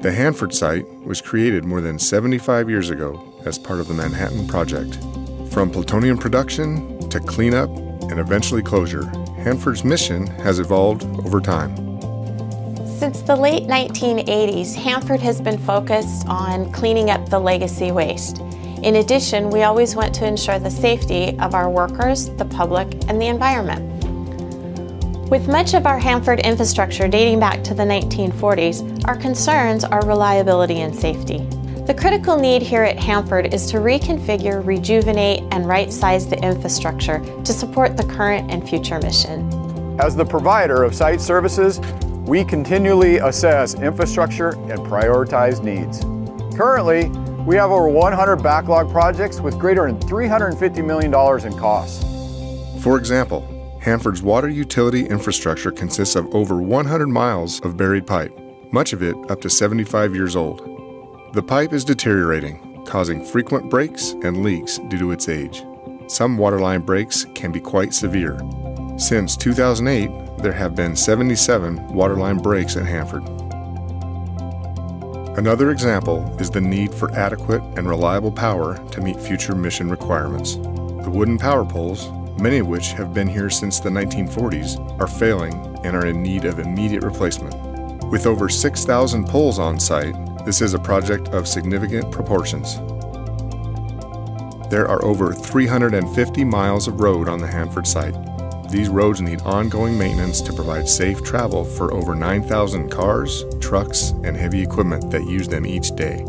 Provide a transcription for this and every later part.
The Hanford site was created more than 75 years ago as part of the Manhattan Project. From plutonium production to cleanup and eventually closure, Hanford's mission has evolved over time. Since the late 1980s, Hanford has been focused on cleaning up the legacy waste. In addition, we always want to ensure the safety of our workers, the public, and the environment. With much of our Hanford infrastructure dating back to the 1940s, our concerns are reliability and safety. The critical need here at Hanford is to reconfigure, rejuvenate, and right-size the infrastructure to support the current and future mission. As the provider of site services, we continually assess infrastructure and prioritize needs. Currently, we have over 100 backlog projects with greater than $350 million in costs. For example, Hanford's water utility infrastructure consists of over 100 miles of buried pipe, much of it up to 75 years old. The pipe is deteriorating, causing frequent breaks and leaks due to its age. Some waterline breaks can be quite severe. Since 2008, there have been 77 waterline breaks at Hanford. Another example is the need for adequate and reliable power to meet future mission requirements. The wooden power poles, many of which have been here since the 1940s, are failing and are in need of immediate replacement. With over 6,000 poles on site, this is a project of significant proportions. There are over 350 miles of road on the Hanford site. These roads need ongoing maintenance to provide safe travel for over 9,000 cars, trucks, and heavy equipment that use them each day.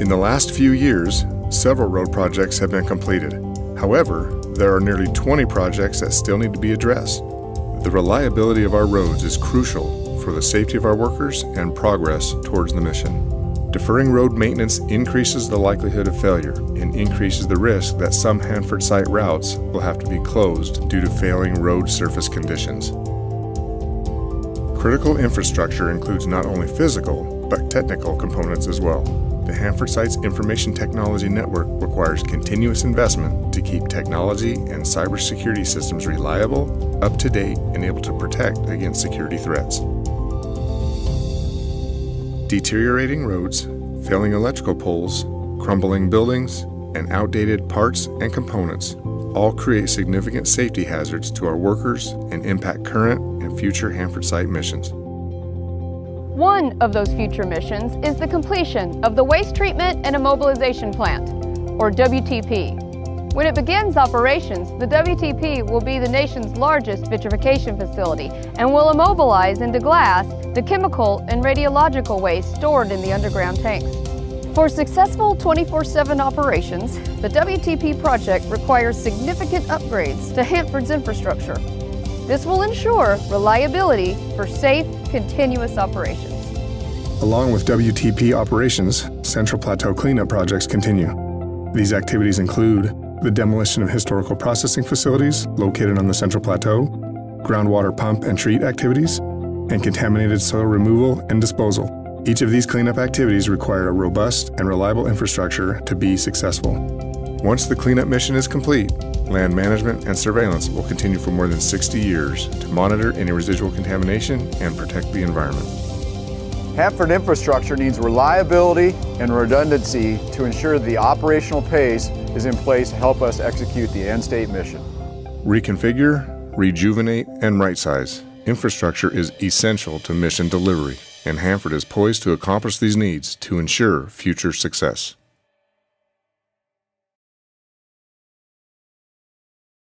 In the last few years, several road projects have been completed. However, there are nearly 20 projects that still need to be addressed. The reliability of our roads is crucial for the safety of our workers and progress towards the mission. Deferring road maintenance increases the likelihood of failure and increases the risk that some Hanford site routes will have to be closed due to failing road surface conditions. Critical infrastructure includes not only physical, but technical components as well. The Hanford Site's Information Technology Network requires continuous investment to keep technology and cybersecurity systems reliable, up to date, and able to protect against security threats. Deteriorating roads, failing electrical poles, crumbling buildings, and outdated parts and components all create significant safety hazards to our workers and impact current and future Hanford site missions. One of those future missions is the completion of the Waste Treatment and Immobilization Plant, or WTP, when it begins operations, the WTP will be the nation's largest vitrification facility and will immobilize into glass the chemical and radiological waste stored in the underground tanks. For successful 24-7 operations, the WTP project requires significant upgrades to Hanford's infrastructure. This will ensure reliability for safe, continuous operations. Along with WTP operations, Central Plateau cleanup projects continue. These activities include the demolition of historical processing facilities located on the Central Plateau, groundwater pump and treat activities, and contaminated soil removal and disposal. Each of these cleanup activities require a robust and reliable infrastructure to be successful. Once the cleanup mission is complete, land management and surveillance will continue for more than 60 years to monitor any residual contamination and protect the environment. Hanford infrastructure needs reliability and redundancy to ensure the operational pace is in place to help us execute the end state mission. Reconfigure, rejuvenate, and right size. Infrastructure is essential to mission delivery, and Hanford is poised to accomplish these needs to ensure future success.